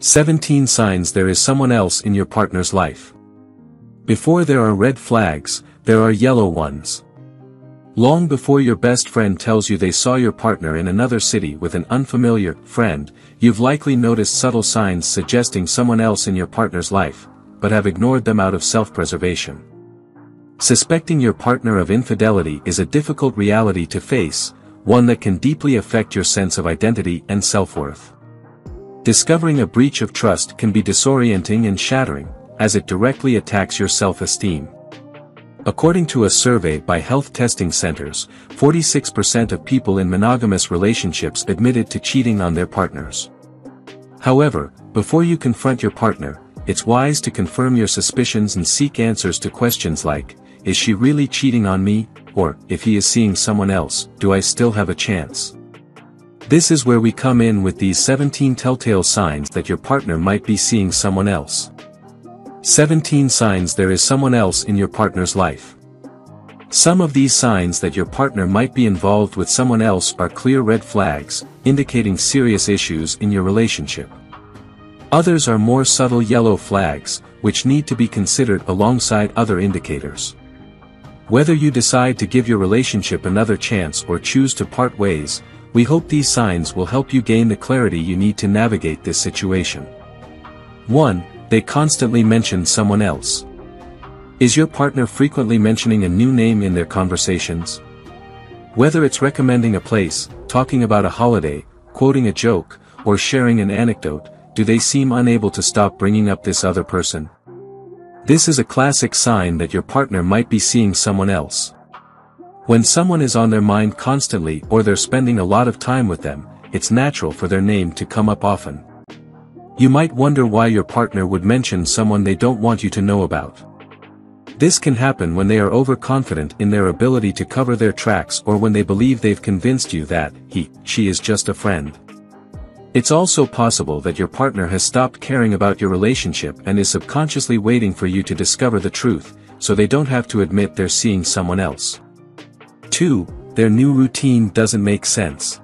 17 signs there is someone else in your partner's life. Before there are red flags, there are yellow ones. Long before your best friend tells you they saw your partner in another city with an unfamiliar friend, you've likely noticed subtle signs suggesting someone else in your partner's life, but have ignored them out of self-preservation. Suspecting your partner of infidelity is a difficult reality to face, one that can deeply affect your sense of identity and self-worth. Discovering a breach of trust can be disorienting and shattering, as it directly attacks your self-esteem. According to a survey by health testing centers, 46% of people in monogamous relationships admitted to cheating on their partners. However, before you confront your partner, it's wise to confirm your suspicions and seek answers to questions like, is she really cheating on me, or, if he is seeing someone else, do I still have a chance? This is where we come in with these 17 telltale signs that your partner might be seeing someone else. 17 signs there is someone else in your partner's life. Some of these signs that your partner might be involved with someone else are clear red flags, indicating serious issues in your relationship. Others are more subtle yellow flags, which need to be considered alongside other indicators. Whether you decide to give your relationship another chance or choose to part ways, we hope these signs will help you gain the clarity you need to navigate this situation. 1 they constantly mention someone else. Is your partner frequently mentioning a new name in their conversations? Whether it's recommending a place, talking about a holiday, quoting a joke, or sharing an anecdote, do they seem unable to stop bringing up this other person? This is a classic sign that your partner might be seeing someone else. When someone is on their mind constantly or they're spending a lot of time with them, it's natural for their name to come up often. You might wonder why your partner would mention someone they don't want you to know about. This can happen when they are overconfident in their ability to cover their tracks or when they believe they've convinced you that, he, she is just a friend. It's also possible that your partner has stopped caring about your relationship and is subconsciously waiting for you to discover the truth, so they don't have to admit they're seeing someone else. 2. Their new routine doesn't make sense.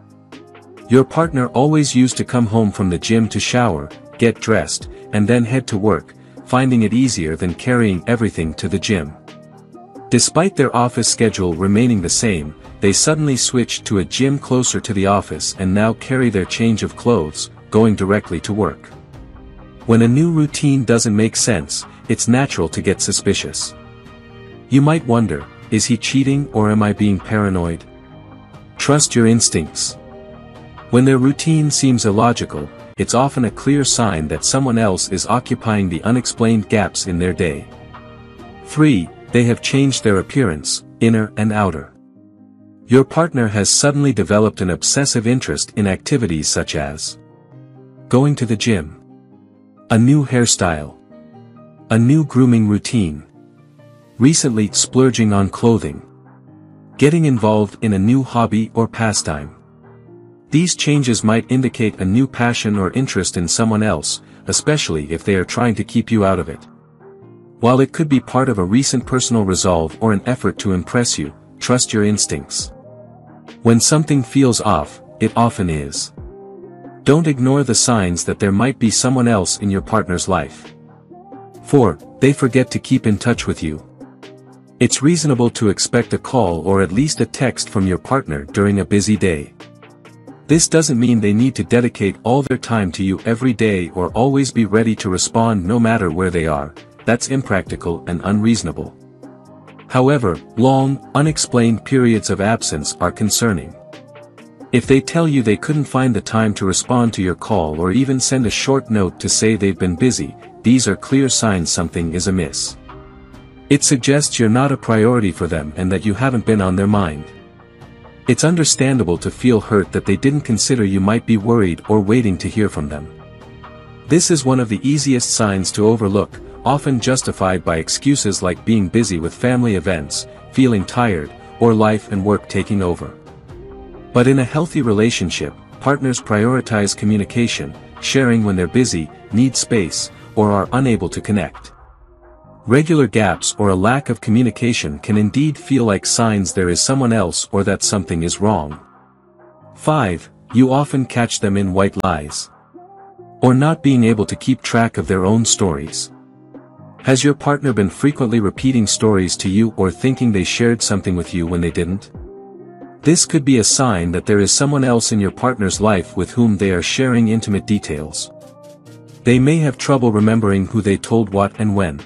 Your partner always used to come home from the gym to shower, get dressed, and then head to work, finding it easier than carrying everything to the gym. Despite their office schedule remaining the same, they suddenly switched to a gym closer to the office and now carry their change of clothes, going directly to work. When a new routine doesn't make sense, it's natural to get suspicious. You might wonder, is he cheating or am I being paranoid? Trust your instincts. When their routine seems illogical, it's often a clear sign that someone else is occupying the unexplained gaps in their day. 3. They have changed their appearance, inner and outer. Your partner has suddenly developed an obsessive interest in activities such as going to the gym, a new hairstyle, a new grooming routine, recently splurging on clothing, getting involved in a new hobby or pastime. These changes might indicate a new passion or interest in someone else, especially if they are trying to keep you out of it. While it could be part of a recent personal resolve or an effort to impress you, trust your instincts. When something feels off, it often is. Don't ignore the signs that there might be someone else in your partner's life. 4. They forget to keep in touch with you. It's reasonable to expect a call or at least a text from your partner during a busy day. This doesn't mean they need to dedicate all their time to you every day or always be ready to respond no matter where they are, that's impractical and unreasonable. However, long, unexplained periods of absence are concerning. If they tell you they couldn't find the time to respond to your call or even send a short note to say they've been busy, these are clear signs something is amiss. It suggests you're not a priority for them and that you haven't been on their mind. It's understandable to feel hurt that they didn't consider you might be worried or waiting to hear from them. This is one of the easiest signs to overlook, often justified by excuses like being busy with family events, feeling tired, or life and work taking over. But in a healthy relationship, partners prioritize communication, sharing when they're busy, need space, or are unable to connect. Regular gaps or a lack of communication can indeed feel like signs there is someone else or that something is wrong. 5. You often catch them in white lies. Or not being able to keep track of their own stories. Has your partner been frequently repeating stories to you or thinking they shared something with you when they didn't? This could be a sign that there is someone else in your partner's life with whom they are sharing intimate details. They may have trouble remembering who they told what and when.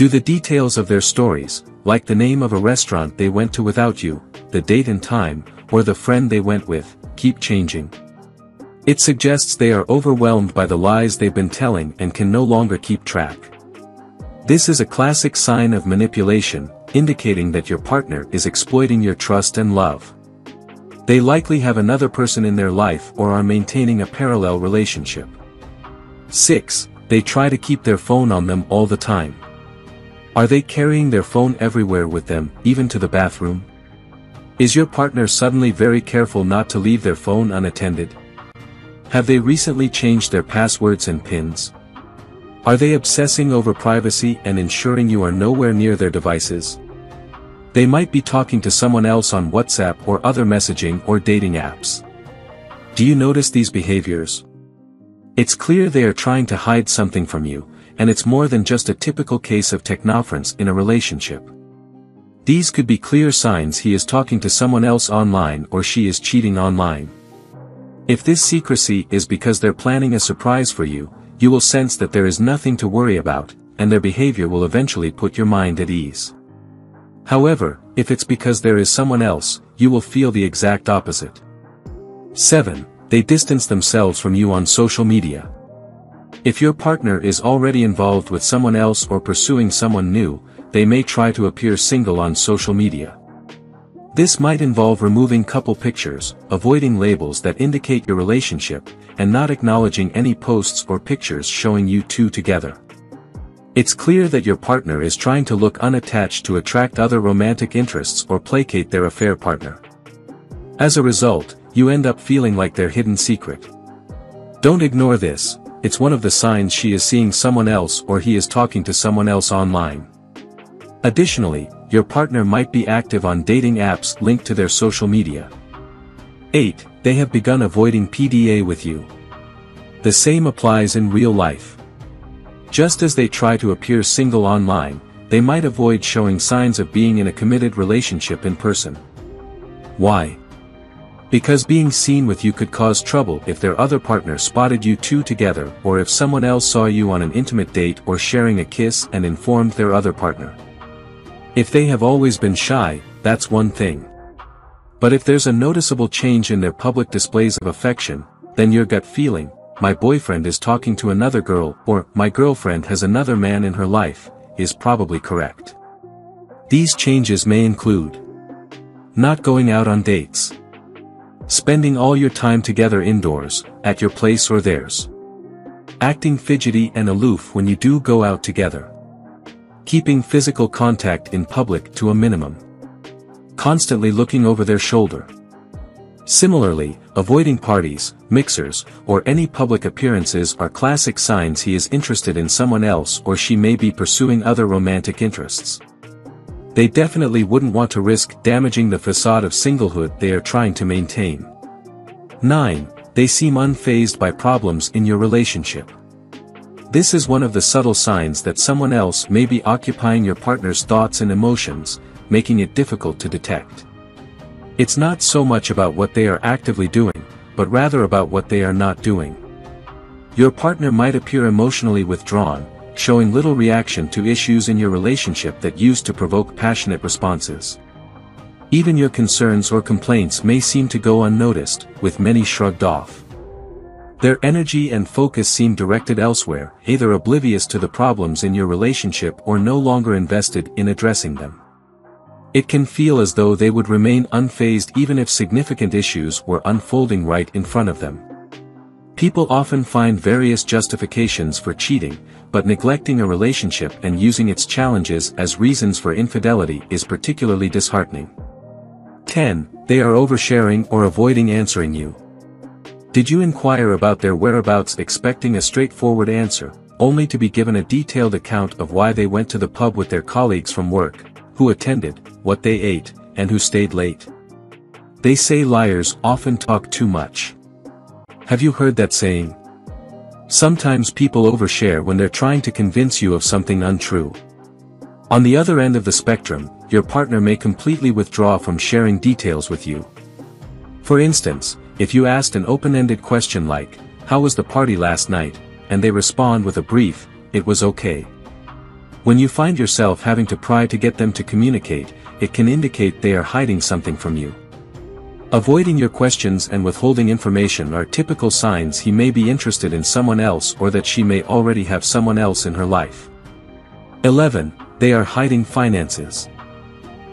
Do the details of their stories, like the name of a restaurant they went to without you, the date and time, or the friend they went with, keep changing. It suggests they are overwhelmed by the lies they've been telling and can no longer keep track. This is a classic sign of manipulation, indicating that your partner is exploiting your trust and love. They likely have another person in their life or are maintaining a parallel relationship. 6. They try to keep their phone on them all the time. Are they carrying their phone everywhere with them, even to the bathroom? Is your partner suddenly very careful not to leave their phone unattended? Have they recently changed their passwords and pins? Are they obsessing over privacy and ensuring you are nowhere near their devices? They might be talking to someone else on WhatsApp or other messaging or dating apps. Do you notice these behaviors? It's clear they are trying to hide something from you, and it's more than just a typical case of technoference in a relationship. These could be clear signs he is talking to someone else online or she is cheating online. If this secrecy is because they're planning a surprise for you, you will sense that there is nothing to worry about, and their behavior will eventually put your mind at ease. However, if it's because there is someone else, you will feel the exact opposite. 7. They distance themselves from you on social media. If your partner is already involved with someone else or pursuing someone new, they may try to appear single on social media. This might involve removing couple pictures, avoiding labels that indicate your relationship, and not acknowledging any posts or pictures showing you two together. It's clear that your partner is trying to look unattached to attract other romantic interests or placate their affair partner. As a result, you end up feeling like their hidden secret. Don't ignore this, it's one of the signs she is seeing someone else or he is talking to someone else online. Additionally, your partner might be active on dating apps linked to their social media. 8. They have begun avoiding PDA with you. The same applies in real life. Just as they try to appear single online, they might avoid showing signs of being in a committed relationship in person. Why? Because being seen with you could cause trouble if their other partner spotted you two together or if someone else saw you on an intimate date or sharing a kiss and informed their other partner. If they have always been shy, that's one thing. But if there's a noticeable change in their public displays of affection, then your gut feeling, my boyfriend is talking to another girl or my girlfriend has another man in her life, is probably correct. These changes may include not going out on dates, spending all your time together indoors, at your place or theirs, acting fidgety and aloof when you do go out together, keeping physical contact in public to a minimum. Constantly looking over their shoulder. Similarly, avoiding parties, mixers, or any public appearances are classic signs he is interested in someone else or she may be pursuing other romantic interests. They definitely wouldn't want to risk damaging the facade of singlehood they are trying to maintain. 9. They seem unfazed by problems in your relationship. This is one of the subtle signs that someone else may be occupying your partner's thoughts and emotions, making it difficult to detect. It's not so much about what they are actively doing, but rather about what they are not doing. Your partner might appear emotionally withdrawn, showing little reaction to issues in your relationship that used to provoke passionate responses. Even your concerns or complaints may seem to go unnoticed, with many shrugged off. Their energy and focus seem directed elsewhere, either oblivious to the problems in your relationship or no longer invested in addressing them. It can feel as though they would remain unfazed even if significant issues were unfolding right in front of them. People often find various justifications for cheating, but neglecting a relationship and using its challenges as reasons for infidelity is particularly disheartening. 10. They are oversharing or avoiding answering you. Did you inquire about their whereabouts expecting a straightforward answer, only to be given a detailed account of why they went to the pub with their colleagues from work, who attended, what they ate, and who stayed late? They say liars often talk too much. Have you heard that saying? Sometimes people overshare when they're trying to convince you of something untrue. On the other end of the spectrum, your partner may completely withdraw from sharing details with you. For instance, if you asked an open-ended question like, how was the party last night, and they respond with a brief, it was okay. When you find yourself having to pry to get them to communicate, it can indicate they are hiding something from you. Avoiding your questions and withholding information are typical signs he may be interested in someone else or that she may already have someone else in her life. 11. They are hiding finances.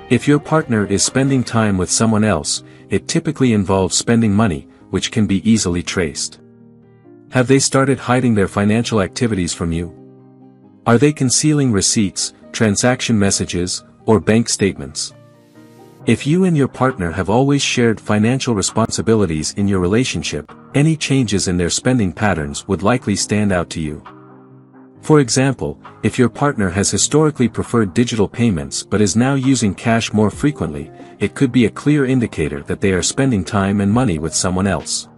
If your partner is spending time with someone else, it typically involves spending money, which can be easily traced. Have they started hiding their financial activities from you? Are they concealing receipts, transaction messages, or bank statements? If you and your partner have always shared financial responsibilities in your relationship, any changes in their spending patterns would likely stand out to you. For example, if your partner has historically preferred digital payments but is now using cash more frequently, it could be a clear indicator that they are spending time and money with someone else.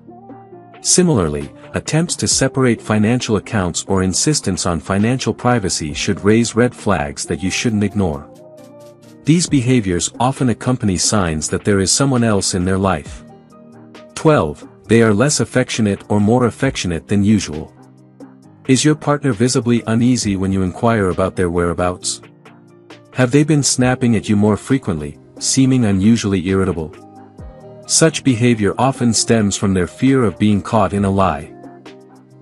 Similarly, attempts to separate financial accounts or insistence on financial privacy should raise red flags that you shouldn't ignore. These behaviors often accompany signs that there is someone else in their life. 12. They are less affectionate or more affectionate than usual. Is your partner visibly uneasy when you inquire about their whereabouts? Have they been snapping at you more frequently, seeming unusually irritable? Such behavior often stems from their fear of being caught in a lie.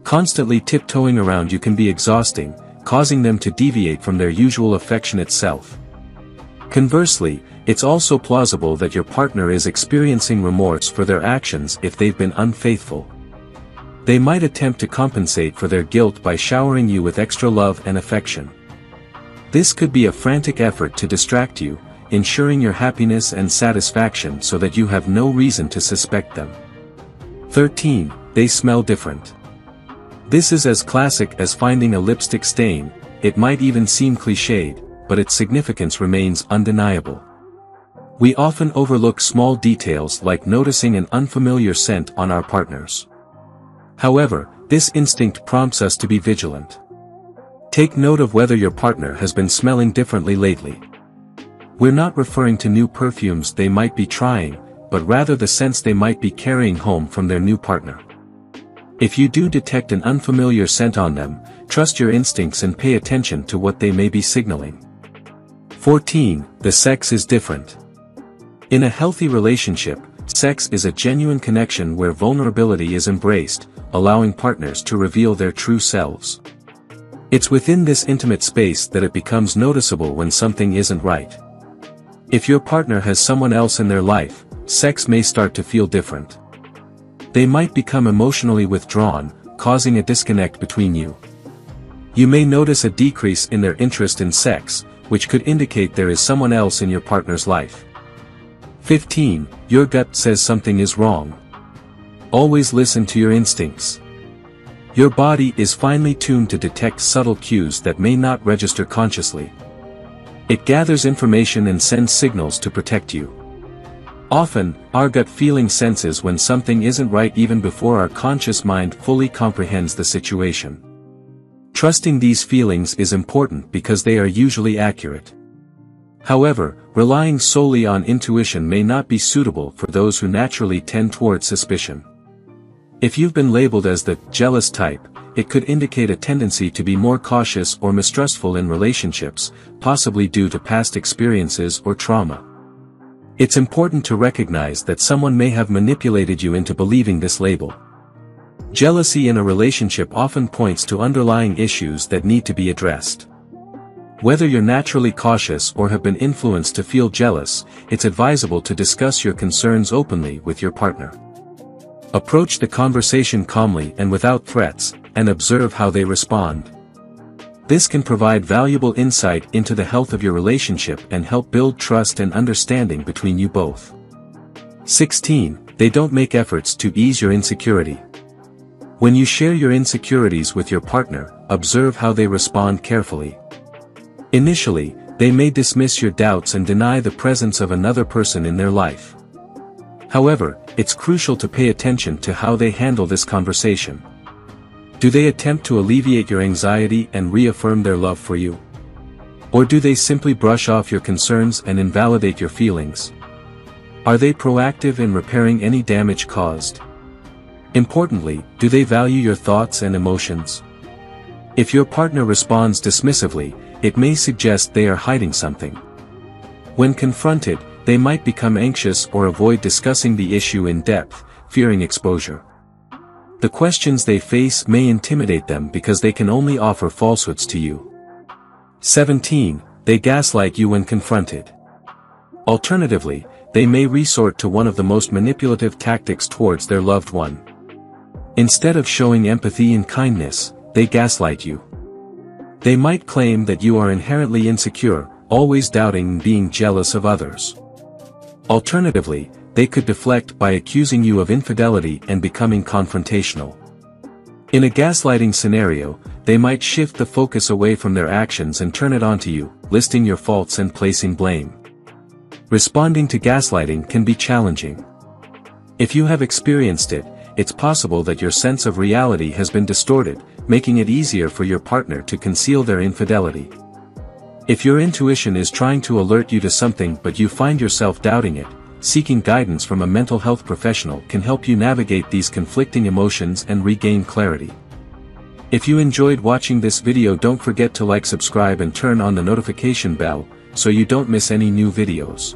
Constantly tiptoeing around you can be exhausting, causing them to deviate from their usual affectionate self. Conversely, it's also plausible that your partner is experiencing remorse for their actions if they've been unfaithful. They might attempt to compensate for their guilt by showering you with extra love and affection. This could be a frantic effort to distract you, ensuring your happiness and satisfaction so that you have no reason to suspect them. 13. They smell different. This is as classic as finding a lipstick stain, it might even seem cliched, but its significance remains undeniable. We often overlook small details like noticing an unfamiliar scent on our partners. However, this instinct prompts us to be vigilant. Take note of whether your partner has been smelling differently lately. We're not referring to new perfumes they might be trying, but rather the scents they might be carrying home from their new partner. If you do detect an unfamiliar scent on them, trust your instincts and pay attention to what they may be signaling. 14. The sex is different. In a healthy relationship, sex is a genuine connection where vulnerability is embraced, allowing partners to reveal their true selves. It's within this intimate space that it becomes noticeable when something isn't right. If your partner has someone else in their life, sex may start to feel different. They might become emotionally withdrawn, causing a disconnect between you. You may notice a decrease in their interest in sex, which could indicate there is someone else in your partner's life. 15. Your gut says something is wrong. Always listen to your instincts. Your body is finely tuned to detect subtle cues that may not register consciously. It gathers information and sends signals to protect you. Often, our gut feeling senses when something isn't right even before our conscious mind fully comprehends the situation. Trusting these feelings is important because they are usually accurate. However, relying solely on intuition may not be suitable for those who naturally tend toward suspicion. If you've been labeled as the jealous type, it could indicate a tendency to be more cautious or mistrustful in relationships, possibly due to past experiences or trauma. It's important to recognize that someone may have manipulated you into believing this label. Jealousy in a relationship often points to underlying issues that need to be addressed. Whether you're naturally cautious or have been influenced to feel jealous, it's advisable to discuss your concerns openly with your partner. Approach the conversation calmly and without threats, and observe how they respond. This can provide valuable insight into the health of your relationship and help build trust and understanding between you both. 16. They don't make efforts to ease your insecurity. When you share your insecurities with your partner, observe how they respond carefully. Initially, they may dismiss your doubts and deny the presence of another person in their life. However, it's crucial to pay attention to how they handle this conversation. Do they attempt to alleviate your anxiety and reaffirm their love for you? Or do they simply brush off your concerns and invalidate your feelings? Are they proactive in repairing any damage caused? Importantly, do they value your thoughts and emotions? If your partner responds dismissively, it may suggest they are hiding something. When confronted, they might become anxious or avoid discussing the issue in depth, fearing exposure. The questions they face may intimidate them because they can only offer falsehoods to you. 17. They gaslight you when confronted. Alternatively, they may resort to one of the most manipulative tactics towards their loved one. Instead of showing empathy and kindness, they gaslight you. They might claim that you are inherently insecure, always doubting and being jealous of others. Alternatively, they could deflect by accusing you of infidelity and becoming confrontational. In a gaslighting scenario, they might shift the focus away from their actions and turn it onto you, listing your faults and placing blame. Responding to gaslighting can be challenging. If you have experienced it, it's possible that your sense of reality has been distorted, making it easier for your partner to conceal their infidelity. If your intuition is trying to alert you to something but you find yourself doubting it, seeking guidance from a mental health professional can help you navigate these conflicting emotions and regain clarity. If you enjoyed watching this video don't forget to like subscribe and turn on the notification bell, so you don't miss any new videos.